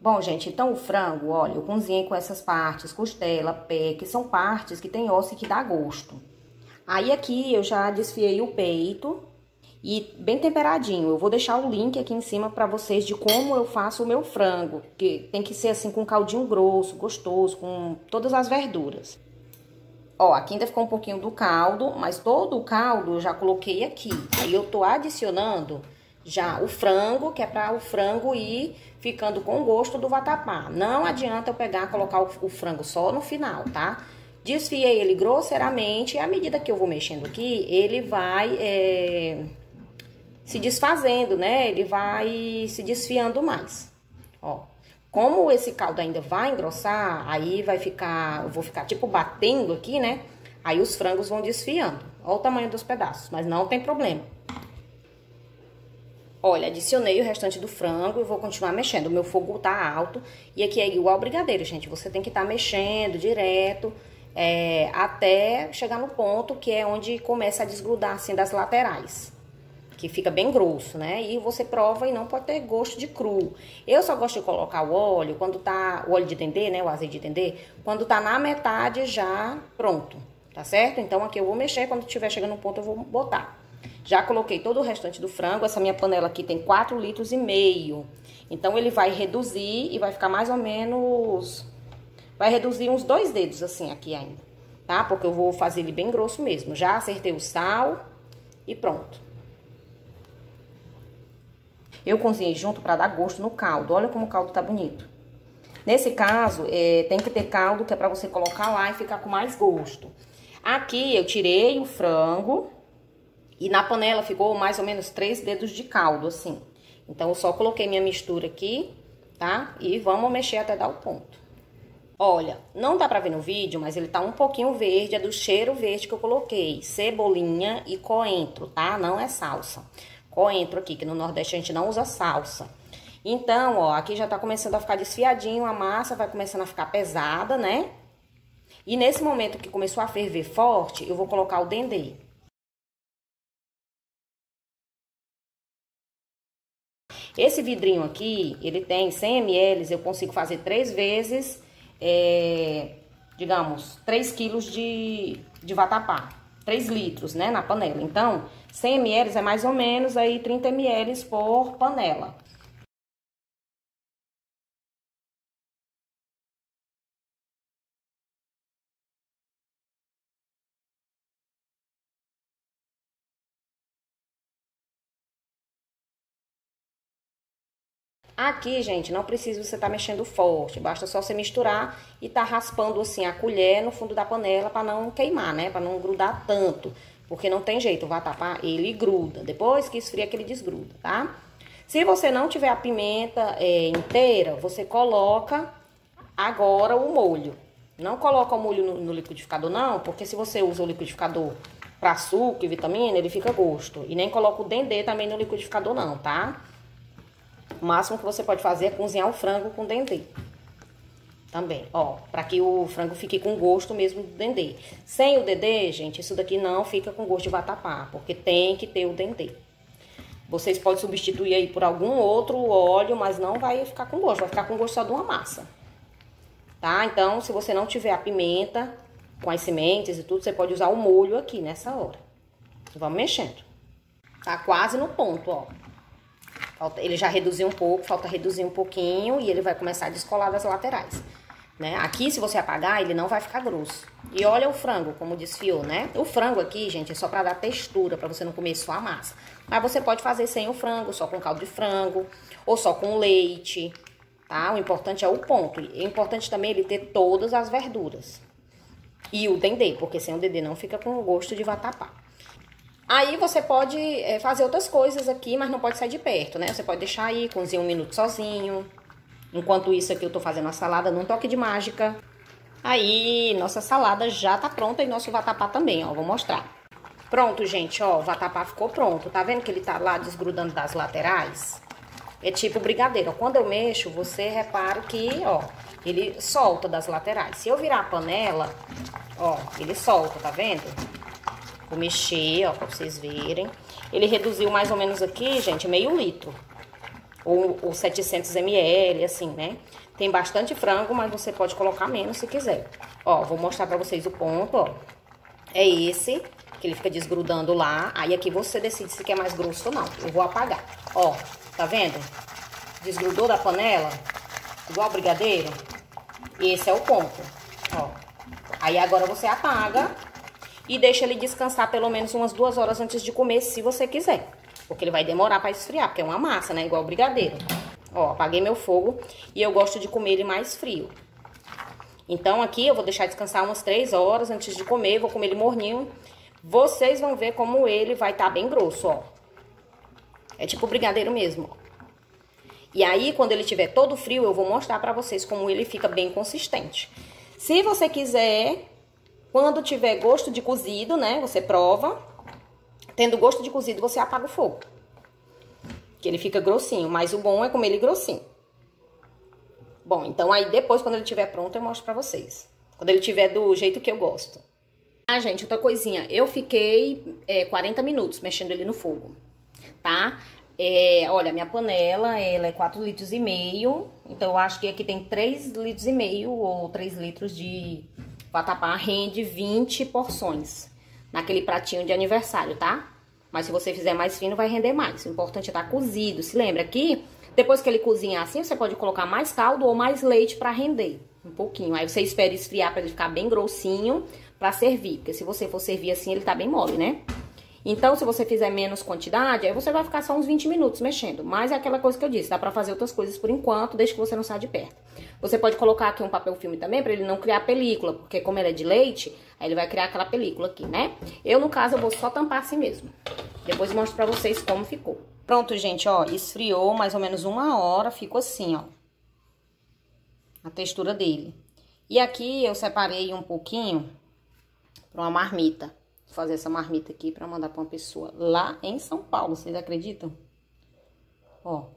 Bom, gente, então o frango, olha, eu cozinhei com essas partes, costela, pé, que são partes que tem osso e que dá gosto. Aí aqui eu já desfiei o peito e bem temperadinho. Eu vou deixar o link aqui em cima para vocês de como eu faço o meu frango, que tem que ser assim com caldinho grosso, gostoso, com todas as verduras. Ó, aqui ainda ficou um pouquinho do caldo, mas todo o caldo eu já coloquei aqui. Aí eu tô adicionando já o frango, que é para o frango ir ficando com gosto do vatapá. Não adianta eu pegar e colocar o, o frango só no final, tá? Desfiei ele grosseiramente e à medida que eu vou mexendo aqui, ele vai é, se desfazendo, né? Ele vai se desfiando mais. Ó, como esse caldo ainda vai engrossar, aí vai ficar, eu vou ficar tipo batendo aqui, né? Aí os frangos vão desfiando. Olha o tamanho dos pedaços, mas não tem problema. Olha, adicionei o restante do frango e vou continuar mexendo. O meu fogo tá alto e aqui é igual brigadeiro, gente. Você tem que estar tá mexendo direto é, até chegar no ponto que é onde começa a desgrudar assim das laterais. Que fica bem grosso, né? E você prova e não pode ter gosto de cru. Eu só gosto de colocar o óleo quando tá... O óleo de dendê, né? O azeite de dendê. Quando tá na metade já pronto, tá certo? Então aqui eu vou mexer, quando estiver chegando no ponto eu vou botar. Já coloquei todo o restante do frango. Essa minha panela aqui tem 4 litros e meio. Então, ele vai reduzir e vai ficar mais ou menos... Vai reduzir uns dois dedos, assim, aqui ainda. Tá? Porque eu vou fazer ele bem grosso mesmo. Já acertei o sal e pronto. Eu cozinhei junto para dar gosto no caldo. Olha como o caldo tá bonito. Nesse caso, é, tem que ter caldo que é para você colocar lá e ficar com mais gosto. Aqui eu tirei o frango, e na panela ficou mais ou menos três dedos de caldo, assim. Então, eu só coloquei minha mistura aqui, tá? E vamos mexer até dar o ponto. Olha, não dá pra ver no vídeo, mas ele tá um pouquinho verde, é do cheiro verde que eu coloquei. Cebolinha e coentro, tá? Não é salsa. Coentro aqui, que no Nordeste a gente não usa salsa. Então, ó, aqui já tá começando a ficar desfiadinho, a massa vai começando a ficar pesada, né? E nesse momento que começou a ferver forte, eu vou colocar o dendê. Esse vidrinho aqui, ele tem 100 ml, eu consigo fazer três vezes, é, digamos, 3 quilos de, de vatapá. 3 litros, né, na panela. Então, 100 ml é mais ou menos aí 30 ml por panela. Aqui, gente, não precisa você estar tá mexendo forte, basta só você misturar e tá raspando assim a colher no fundo da panela para não queimar, né? Para não grudar tanto, porque não tem jeito, o vatapá ele gruda. Depois que esfria que ele desgruda, tá? Se você não tiver a pimenta é, inteira, você coloca agora o molho. Não coloca o molho no, no liquidificador não, porque se você usa o liquidificador para açúcar e vitamina, ele fica gosto. E nem coloca o dendê também no liquidificador não, tá? O máximo que você pode fazer é cozinhar o frango com dendê. Também, ó, para que o frango fique com gosto mesmo do dendê. Sem o dendê, gente, isso daqui não fica com gosto de vatapá, porque tem que ter o dendê. Vocês podem substituir aí por algum outro óleo, mas não vai ficar com gosto, vai ficar com gosto só de uma massa. Tá? Então, se você não tiver a pimenta com as sementes e tudo, você pode usar o molho aqui nessa hora. Vamos mexendo. Tá quase no ponto, ó. Ele já reduziu um pouco, falta reduzir um pouquinho e ele vai começar a descolar das laterais. Né? Aqui, se você apagar, ele não vai ficar grosso. E olha o frango, como desfiou, né? O frango aqui, gente, é só pra dar textura, pra você não comer só a massa. Mas você pode fazer sem o frango, só com caldo de frango, ou só com leite, tá? O importante é o ponto. É importante também ele ter todas as verduras. E o dendê, porque sem o dendê não fica com o gosto de vatapá. Aí você pode é, fazer outras coisas aqui, mas não pode sair de perto, né? Você pode deixar aí, cozinhar um minuto sozinho. Enquanto isso aqui eu tô fazendo a salada num toque de mágica. Aí, nossa salada já tá pronta e nosso vatapá também, ó. Vou mostrar. Pronto, gente, ó, o vatapá ficou pronto. Tá vendo que ele tá lá desgrudando das laterais? É tipo brigadeiro. Quando eu mexo, você repara que, ó, ele solta das laterais. Se eu virar a panela, ó, ele solta, tá vendo? Vou mexer, ó, pra vocês verem. Ele reduziu mais ou menos aqui, gente, meio litro. Ou, ou 700 ml, assim, né? Tem bastante frango, mas você pode colocar menos se quiser. Ó, vou mostrar pra vocês o ponto, ó. É esse, que ele fica desgrudando lá. Aí aqui você decide se quer mais grosso ou não. Eu vou apagar. Ó, tá vendo? Desgrudou da panela, igual brigadeiro. Esse é o ponto, ó. Aí agora você apaga e deixa ele descansar pelo menos umas duas horas antes de comer, se você quiser. Porque ele vai demorar para esfriar, porque é uma massa, né? Igual brigadeiro. Ó, apaguei meu fogo e eu gosto de comer ele mais frio. Então aqui eu vou deixar descansar umas três horas antes de comer, vou comer ele morninho. Vocês vão ver como ele vai estar tá bem grosso, ó. É tipo brigadeiro mesmo, ó. E aí, quando ele tiver todo frio, eu vou mostrar pra vocês como ele fica bem consistente. Se você quiser, quando tiver gosto de cozido, né, você prova. Tendo gosto de cozido, você apaga o fogo. Que ele fica grossinho, mas o bom é comer ele grossinho. Bom, então aí depois, quando ele estiver pronto, eu mostro pra vocês. Quando ele estiver do jeito que eu gosto. Ah, gente, outra coisinha. Eu fiquei é, 40 minutos mexendo ele no fogo, tá? É, olha, minha panela, ela é 4 litros e meio. Então, eu acho que aqui tem 3 litros e meio ou 3 litros de vatapá. Rende 20 porções naquele pratinho de aniversário, tá? Mas se você fizer mais fino, vai render mais. O importante é estar tá cozido. Se lembra que depois que ele cozinhar assim, você pode colocar mais caldo ou mais leite para render. Um pouquinho. Aí você espera esfriar para ele ficar bem grossinho para servir. Porque se você for servir assim, ele tá bem mole, né? Então, se você fizer menos quantidade, aí você vai ficar só uns 20 minutos mexendo. Mas é aquela coisa que eu disse, dá pra fazer outras coisas por enquanto, desde que você não saia de perto. Você pode colocar aqui um papel filme também, pra ele não criar película, porque como ele é de leite, aí ele vai criar aquela película aqui, né? Eu, no caso, eu vou só tampar assim mesmo. Depois mostro pra vocês como ficou. Pronto, gente, ó, esfriou mais ou menos uma hora, ficou assim, ó. A textura dele. E aqui eu separei um pouquinho pra uma marmita fazer essa marmita aqui pra mandar pra uma pessoa lá em São Paulo, vocês acreditam? Ó.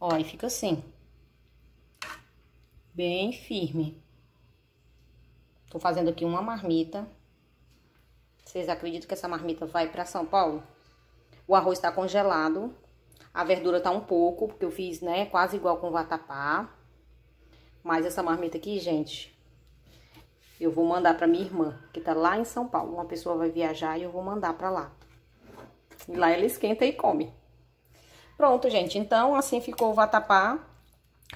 Ó, e fica assim. Bem firme. Tô fazendo aqui uma marmita. Vocês acreditam que essa marmita vai pra São Paulo? O arroz tá congelado. A verdura tá um pouco, porque eu fiz, né, quase igual com o vatapá. Mas essa marmita aqui, gente, eu vou mandar pra minha irmã, que tá lá em São Paulo. Uma pessoa vai viajar e eu vou mandar pra lá. E lá ela esquenta e come. Pronto, gente. Então, assim ficou o vatapá.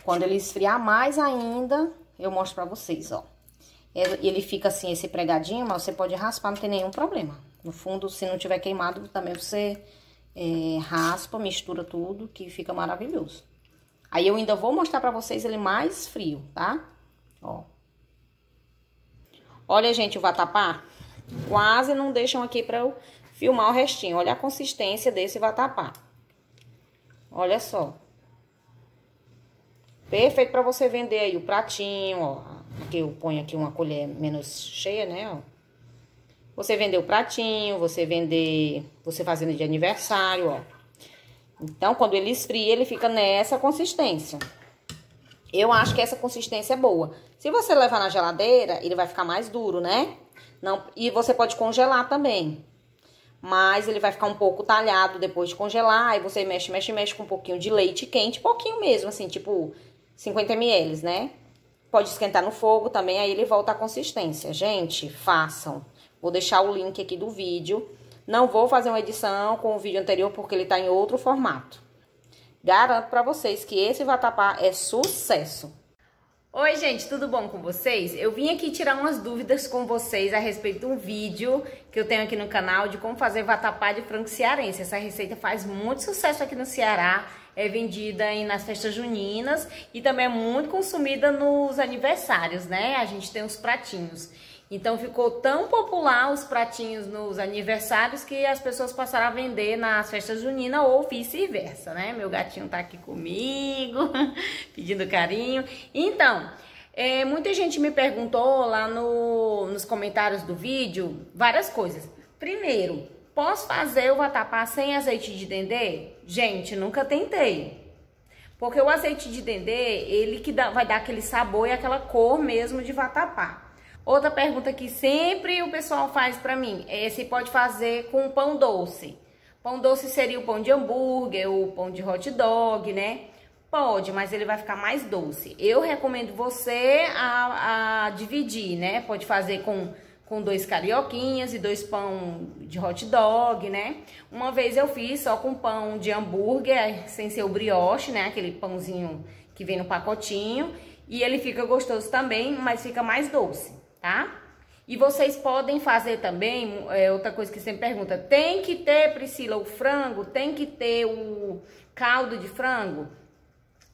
Quando ele esfriar mais ainda, eu mostro pra vocês, ó. Ele fica assim, esse pregadinho, mas você pode raspar, não tem nenhum problema. No fundo, se não tiver queimado, também você é, raspa, mistura tudo, que fica maravilhoso. Aí eu ainda vou mostrar pra vocês ele mais frio, tá? Ó. Olha, gente, o vatapá. Quase não deixam aqui pra eu filmar o restinho. Olha a consistência desse vatapá. Olha só. Perfeito pra você vender aí o pratinho, ó. Aqui eu ponho aqui uma colher menos cheia, né, ó. Você vender o pratinho, você vender... Você fazendo de aniversário, ó. Então, quando ele esfria, ele fica nessa consistência. Eu acho que essa consistência é boa. Se você levar na geladeira, ele vai ficar mais duro, né? Não, e você pode congelar também. Mas ele vai ficar um pouco talhado depois de congelar. Aí você mexe, mexe, mexe com um pouquinho de leite quente. Pouquinho mesmo, assim, tipo 50 ml, né? Pode esquentar no fogo também, aí ele volta à consistência. Gente, façam. Vou deixar o link aqui do vídeo não vou fazer uma edição com o vídeo anterior porque ele tá em outro formato. Garanto para vocês que esse vatapá é sucesso. Oi, gente, tudo bom com vocês? Eu vim aqui tirar umas dúvidas com vocês a respeito de um vídeo que eu tenho aqui no canal de como fazer vatapá de frango cearense. Essa receita faz muito sucesso aqui no Ceará, é vendida nas festas juninas e também é muito consumida nos aniversários, né? A gente tem os pratinhos. Então ficou tão popular os pratinhos nos aniversários que as pessoas passaram a vender nas festas juninas ou vice-versa, né? Meu gatinho tá aqui comigo, pedindo carinho. Então, é, muita gente me perguntou lá no, nos comentários do vídeo várias coisas. Primeiro, posso fazer o vatapá sem azeite de dendê? Gente, nunca tentei. Porque o azeite de dendê, ele que dá, vai dar aquele sabor e aquela cor mesmo de vatapá. Outra pergunta que sempre o pessoal faz pra mim é se pode fazer com pão doce. Pão doce seria o pão de hambúrguer, o pão de hot dog, né? Pode, mas ele vai ficar mais doce. Eu recomendo você a, a dividir, né? Pode fazer com, com dois carioquinhas e dois pão de hot dog, né? Uma vez eu fiz só com pão de hambúrguer, sem ser o brioche, né? Aquele pãozinho que vem no pacotinho. E ele fica gostoso também, mas fica mais doce, tá? E vocês podem fazer também, é, outra coisa que sempre pergunta, tem que ter, Priscila, o frango? Tem que ter o caldo de frango?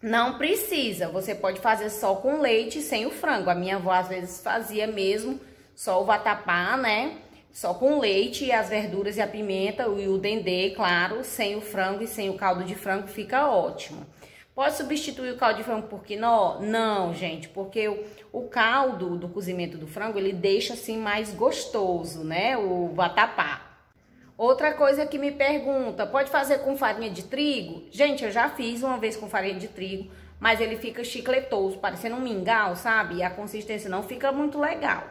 Não precisa, você pode fazer só com leite sem o frango. A minha avó às vezes fazia mesmo só o vatapá, né? Só com leite e as verduras e a pimenta e o dendê, claro, sem o frango e sem o caldo de frango fica ótimo. Pode substituir o caldo de frango por quinó? Não, gente, porque o, o caldo do cozimento do frango, ele deixa assim mais gostoso, né? O vatapá. Outra coisa que me pergunta, pode fazer com farinha de trigo? Gente, eu já fiz uma vez com farinha de trigo, mas ele fica chicletoso, parecendo um mingau, sabe? E a consistência não fica muito legal.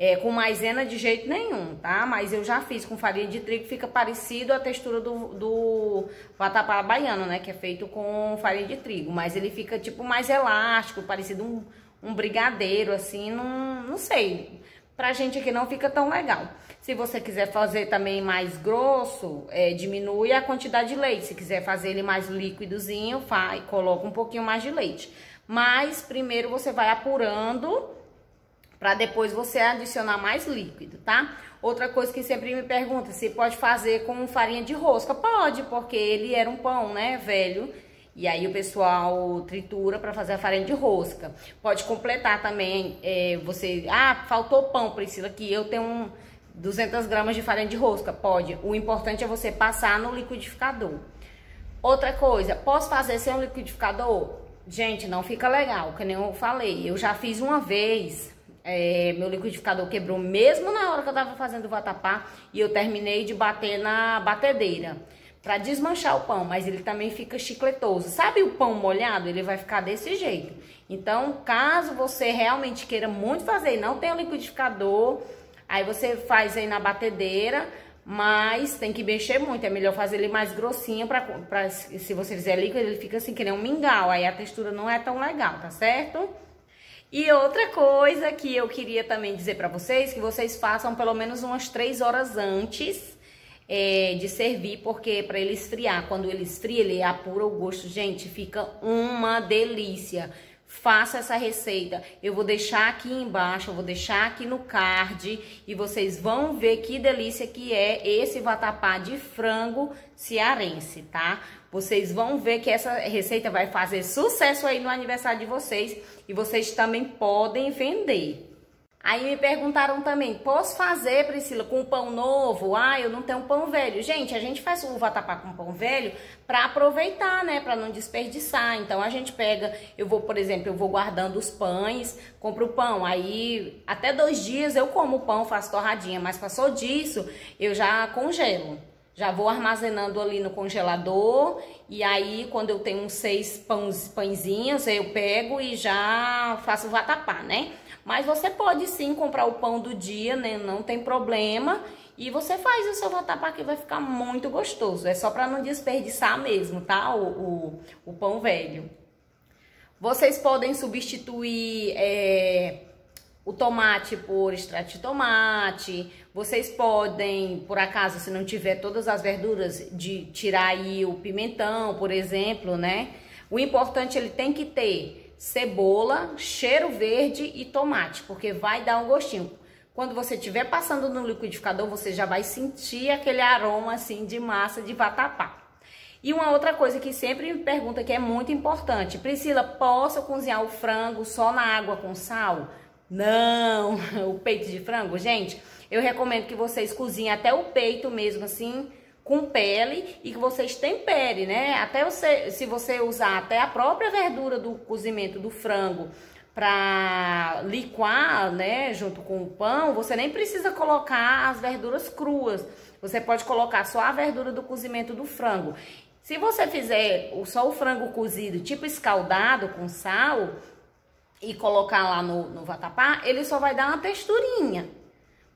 É, com maisena de jeito nenhum, tá? Mas eu já fiz com farinha de trigo, fica parecido a textura do, do vatapá baiano, né? Que é feito com farinha de trigo. Mas ele fica, tipo, mais elástico, parecido um, um brigadeiro, assim, não, não sei. Pra gente aqui não fica tão legal. Se você quiser fazer também mais grosso, é, diminui a quantidade de leite. Se quiser fazer ele mais líquidozinho, faz, coloca um pouquinho mais de leite. Mas primeiro você vai apurando para depois você adicionar mais líquido, tá? Outra coisa que sempre me pergunta, se pode fazer com farinha de rosca? Pode, porque ele era um pão, né, velho. E aí o pessoal tritura para fazer a farinha de rosca. Pode completar também, é, você... Ah, faltou pão, Priscila, que eu tenho um 200 gramas de farinha de rosca. Pode. O importante é você passar no liquidificador. Outra coisa, posso fazer sem um liquidificador? Gente, não fica legal, que nem eu falei. Eu já fiz uma vez é, meu liquidificador quebrou mesmo na hora que eu tava fazendo o vatapá e eu terminei de bater na batedeira para desmanchar o pão, mas ele também fica chicletoso. Sabe o pão molhado? Ele vai ficar desse jeito. Então, caso você realmente queira muito fazer e não tenha liquidificador, aí você faz aí na batedeira, mas tem que mexer muito. É melhor fazer ele mais grossinho para se você fizer líquido, ele fica assim que nem um mingau. Aí a textura não é tão legal, tá certo? E outra coisa que eu queria também dizer para vocês, que vocês façam pelo menos umas três horas antes é, de servir, porque para ele esfriar, quando ele esfria, ele apura o gosto. Gente, fica uma delícia. Faça essa receita. Eu vou deixar aqui embaixo, eu vou deixar aqui no card e vocês vão ver que delícia que é esse vatapá de frango cearense, tá? Vocês vão ver que essa receita vai fazer sucesso aí no aniversário de vocês e vocês também podem vender. Aí me perguntaram também, posso fazer, Priscila, com pão novo? Ah, eu não tenho pão velho. Gente, a gente faz o vatapá com pão velho para aproveitar, né? Para não desperdiçar. Então a gente pega, eu vou, por exemplo, eu vou guardando os pães, compro o pão. Aí até dois dias eu como o pão, faço torradinha, mas passou disso, eu já congelo. Já vou armazenando ali no congelador e aí quando eu tenho uns seis pães, eu pego e já faço o vatapá, né? Mas você pode sim comprar o pão do dia, né? Não tem problema. E você faz o seu vatapá que vai ficar muito gostoso. É só para não desperdiçar mesmo, tá? O, o, o, pão velho. Vocês podem substituir é, o tomate por extrato de tomate. Vocês podem, por acaso, se não tiver todas as verduras, de tirar aí o pimentão, por exemplo, né? O importante ele tem que ter cebola, cheiro verde e tomate, porque vai dar um gostinho. Quando você estiver passando no liquidificador, você já vai sentir aquele aroma assim de massa de vatapá. E uma outra coisa que sempre me pergunta que é muito importante, Priscila, posso cozinhar o frango só na água com sal? Não, o peito de frango, gente, eu recomendo que vocês cozinhem até o peito mesmo assim, com pele e que vocês temperem, né? Até você, se você usar até a própria verdura do cozimento do frango para liquar, né, junto com o pão, você nem precisa colocar as verduras cruas. Você pode colocar só a verdura do cozimento do frango. Se você fizer só o frango cozido, tipo escaldado com sal, e colocar lá no, no vatapá, ele só vai dar uma texturinha.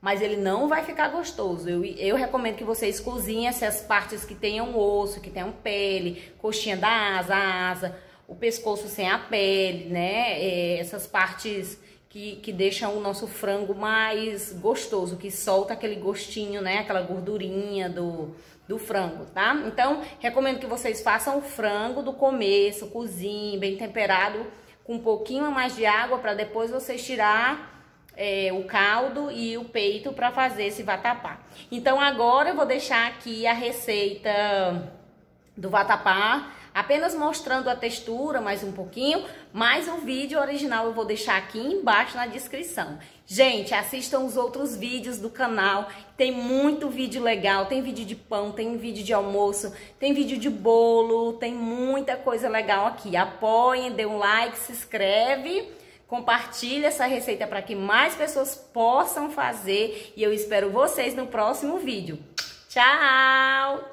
Mas ele não vai ficar gostoso. Eu, eu recomendo que vocês cozinhem essas partes que tenham osso, que tenham pele, coxinha da asa, asa, o pescoço sem a pele, né? É, essas partes que, que deixam o nosso frango mais gostoso, que solta aquele gostinho, né? Aquela gordurinha do, do frango, tá? Então, recomendo que vocês façam o frango do começo, cozinhem, bem temperado, com um pouquinho mais de água, para depois vocês tirar é, o caldo e o peito para fazer esse vatapá. Então, agora eu vou deixar aqui a receita do vatapá apenas mostrando a textura mais um pouquinho, mas o vídeo original eu vou deixar aqui embaixo na descrição. Gente, assistam os outros vídeos do canal, tem muito vídeo legal, tem vídeo de pão, tem vídeo de almoço, tem vídeo de bolo, tem muita coisa legal aqui. Apoiem, dê um like, se inscreve, compartilhe essa receita para que mais pessoas possam fazer e eu espero vocês no próximo vídeo. Tchau!